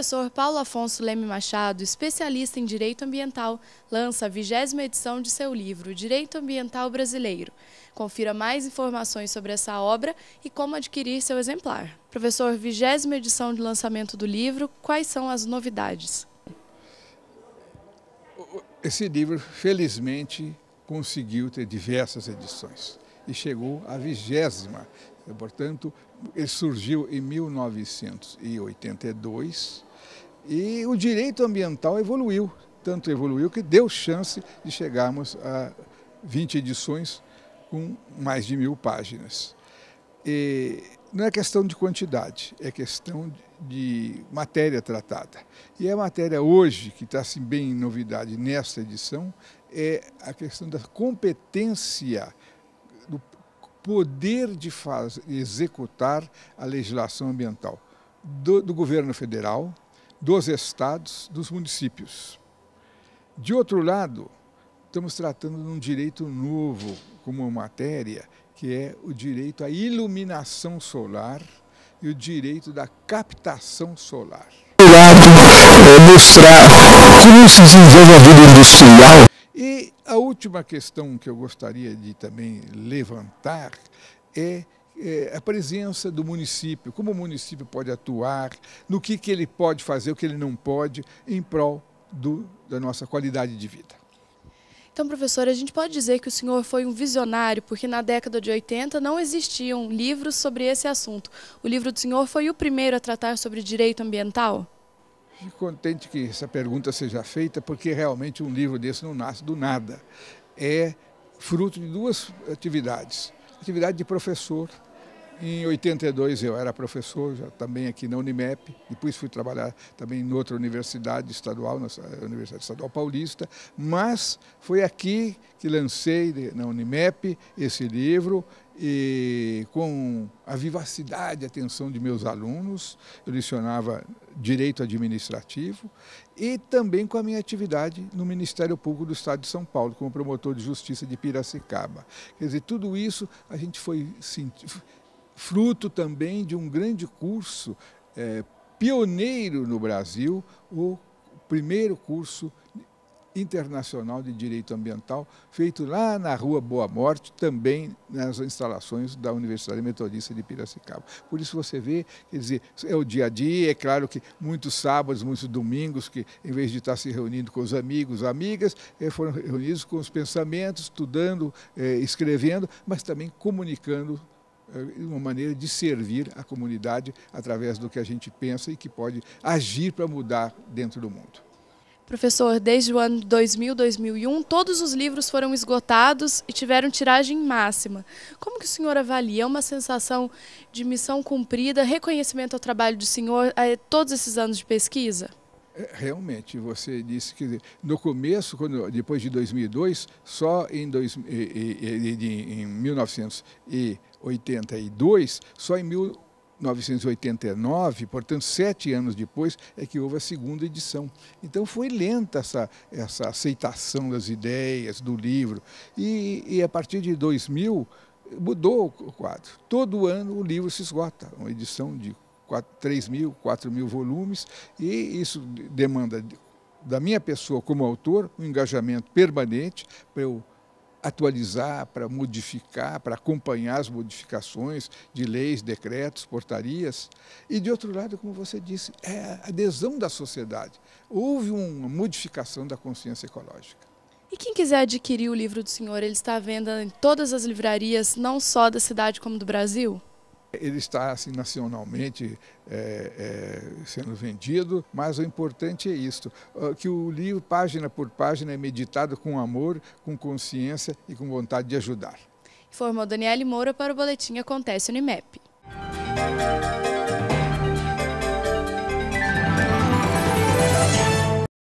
professor Paulo Afonso Leme Machado, especialista em direito ambiental, lança a vigésima edição de seu livro Direito Ambiental Brasileiro. Confira mais informações sobre essa obra e como adquirir seu exemplar. Professor, vigésima edição de lançamento do livro, quais são as novidades? Esse livro, felizmente, conseguiu ter diversas edições e chegou à vigésima. Portanto, ele surgiu em 1982 e o direito ambiental evoluiu, tanto evoluiu que deu chance de chegarmos a 20 edições com mais de mil páginas. E não é questão de quantidade, é questão de matéria tratada. E a matéria hoje, que está assim, bem em novidade nesta edição, é a questão da competência, poder de fazer, executar a legislação ambiental do, do governo federal, dos estados, dos municípios. De outro lado, estamos tratando de um direito novo como matéria, que é o direito à iluminação solar e o direito da captação solar. É mostrar como se desenvolve a vida industrial. E a última questão que eu gostaria de também levantar é é, a presença do município, como o município pode atuar, no que, que ele pode fazer, o que ele não pode, em prol do, da nossa qualidade de vida. Então, professor, a gente pode dizer que o senhor foi um visionário, porque na década de 80 não existiam livros sobre esse assunto. O livro do senhor foi o primeiro a tratar sobre direito ambiental? Fico contente que essa pergunta seja feita, porque realmente um livro desse não nasce do nada. É fruto de duas atividades. Atividade de professor, em 82 eu era professor, já também aqui na Unimep, depois fui trabalhar também em outra universidade estadual, na Universidade Estadual Paulista, mas foi aqui que lancei na Unimep esse livro e com a vivacidade e atenção de meus alunos, eu lecionava Direito Administrativo e também com a minha atividade no Ministério Público do Estado de São Paulo, como promotor de Justiça de Piracicaba. Quer dizer, tudo isso a gente foi fruto também de um grande curso é, pioneiro no Brasil, o primeiro curso internacional de direito ambiental, feito lá na Rua Boa Morte, também nas instalações da Universidade Metodista de Piracicaba. Por isso você vê, quer dizer, é o dia a dia, é claro que muitos sábados, muitos domingos, que em vez de estar se reunindo com os amigos, amigas, eh, foram reunidos com os pensamentos, estudando, eh, escrevendo, mas também comunicando eh, uma maneira de servir a comunidade através do que a gente pensa e que pode agir para mudar dentro do mundo. Professor, desde o ano 2000, 2001, todos os livros foram esgotados e tiveram tiragem máxima. Como que o senhor avalia? É uma sensação de missão cumprida, reconhecimento ao trabalho do senhor a todos esses anos de pesquisa? É, realmente, você disse que no começo, quando, depois de 2002, só em, dois, em 1982, só em 1989, portanto, sete anos depois, é que houve a segunda edição. Então foi lenta essa, essa aceitação das ideias, do livro. E, e a partir de 2000, mudou o quadro. Todo ano o livro se esgota, uma edição de 4, 3 mil, 4 mil volumes, e isso demanda da minha pessoa como autor um engajamento permanente para eu atualizar, para modificar, para acompanhar as modificações de leis, decretos, portarias. E, de outro lado, como você disse, é a adesão da sociedade. Houve uma modificação da consciência ecológica. E quem quiser adquirir o livro do senhor, ele está à venda em todas as livrarias, não só da cidade como do Brasil? Ele está assim, nacionalmente é, é, sendo vendido, mas o importante é isto, que o livro, página por página, é meditado com amor, com consciência e com vontade de ajudar. Informou Daniele Moura para o Boletim Acontece Unimep.